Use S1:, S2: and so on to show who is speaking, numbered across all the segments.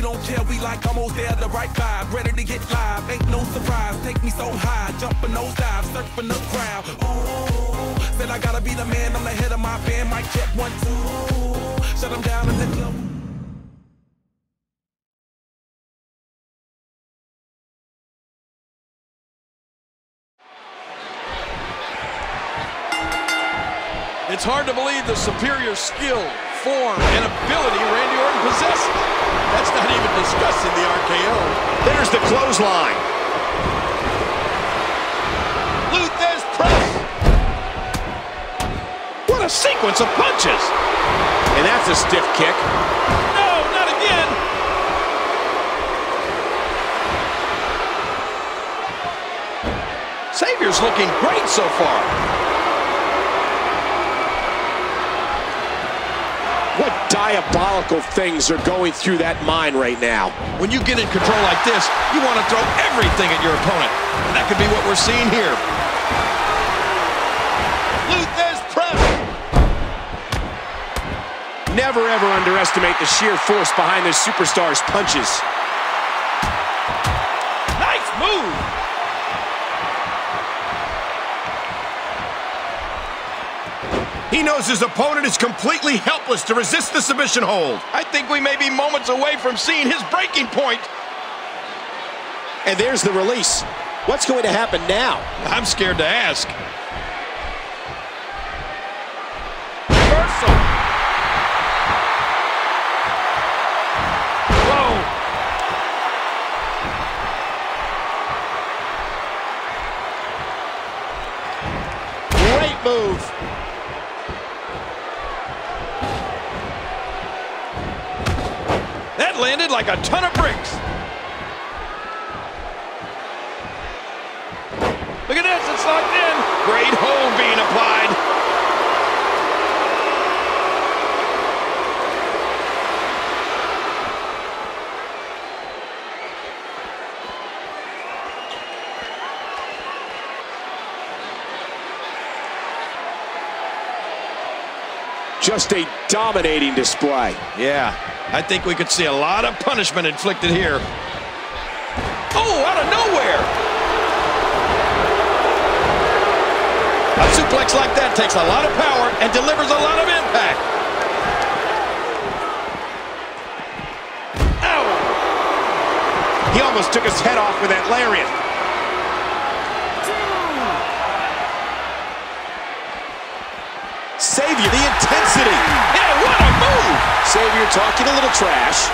S1: don't care, we like almost there, the right vibe. Ready to get live, ain't no surprise. Take me so high, jumping those dives, surfing the crowd. Ooh, said I gotta be the man, I'm the head of my band. Mic check one, two. Shut them down the club.
S2: It's hard to believe the superior skill, form, and ability Randy possesses. That's not even discussing the RKO.
S3: There's the clothesline.
S2: Lou Thesz press. What a sequence of punches.
S3: And that's a stiff kick.
S2: No, not again. Xavier's looking great so far.
S3: What diabolical things are going through that mind right now?
S2: When you get in control like this, you want to throw everything at your opponent. And that could be what we're seeing here. Lou Thesz press.
S3: Never ever underestimate the sheer force behind this superstar's punches. He knows his opponent is completely helpless to resist the submission hold.
S2: I think we may be moments away from seeing his breaking point.
S3: And there's the release. What's going to happen now?
S2: I'm scared to ask. Landed like a ton of bricks. Look at this, it's locked in. Great hold being applied.
S3: Just a dominating display.
S2: Yeah, I think we could see a lot of punishment inflicted here. Oh, out of nowhere! A suplex like that takes a lot of power and delivers a lot of impact. Ow!
S3: He almost took his head off with that lariat. Savior, the intensity.
S2: Yeah, what a move!
S3: Savior talking a little trash.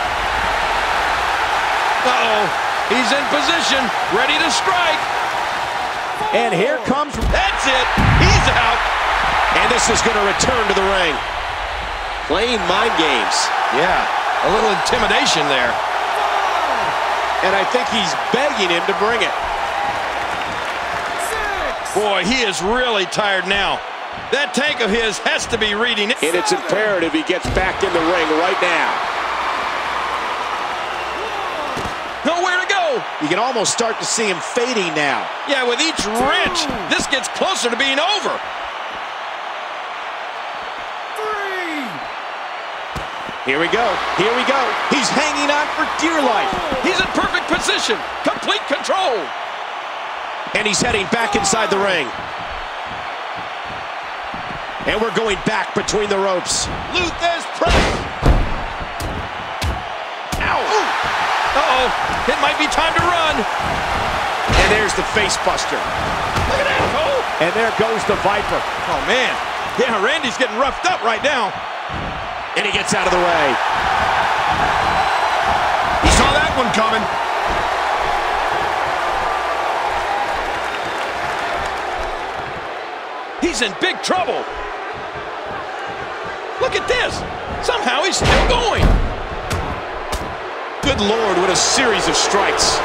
S2: Uh-oh, he's in position, ready to strike.
S3: And here comes...
S2: That's it, he's out.
S3: And this is going to return to the ring. Playing mind games.
S2: Yeah, a little intimidation there.
S3: And I think he's begging him to bring it.
S2: Boy, he is really tired now. That tank of his has to be reading. It.
S3: And it's imperative he gets back in the ring right now.
S2: Nowhere to go.
S3: You can almost start to see him fading now.
S2: Yeah, with each wrench, this gets closer to being over.
S3: Here we go. Here we go. He's hanging on for dear life.
S2: He's in perfect position. Complete control.
S3: And he's heading back inside the ring. And we're going back between the ropes.
S2: Lou Thesz press. Ow. Uh-oh. It might be time to run.
S3: And there's the face buster.
S2: Look at that, Cole.
S3: And there goes the Viper.
S2: Oh, man. Yeah, Randy's getting roughed up right now.
S3: And he gets out of the way.
S4: He saw that one coming.
S2: He's in big trouble. At this. Somehow he's still going.
S3: Good Lord, what a series of strikes.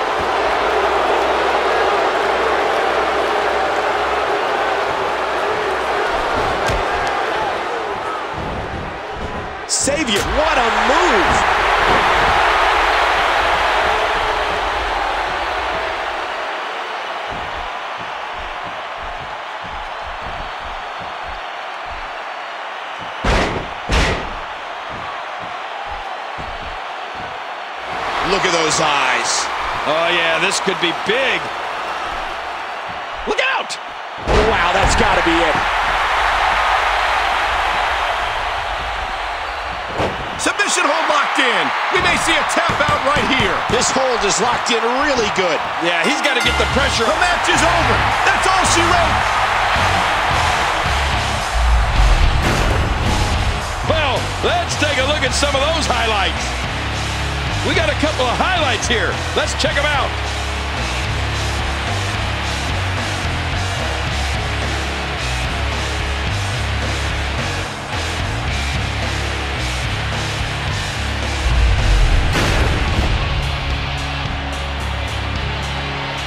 S3: Savior, what a move! Look at those eyes.
S2: Oh, yeah, this could be big. Look out!
S3: Wow, that's got to be it.
S5: Submission hold locked in. We may see a tap out right here.
S3: This hold is locked in really good.
S2: Yeah, he's got to get the pressure.
S5: The match is over. That's all she wrote.
S2: Well, let's take a look at some of those highlights. We got a couple of highlights here. Let's check them out.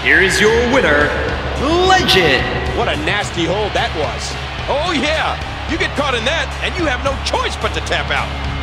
S6: Here is your winner, Legend.
S3: What a nasty hold that was.
S2: Oh, yeah. You get caught in that, and you have no choice but to tap out.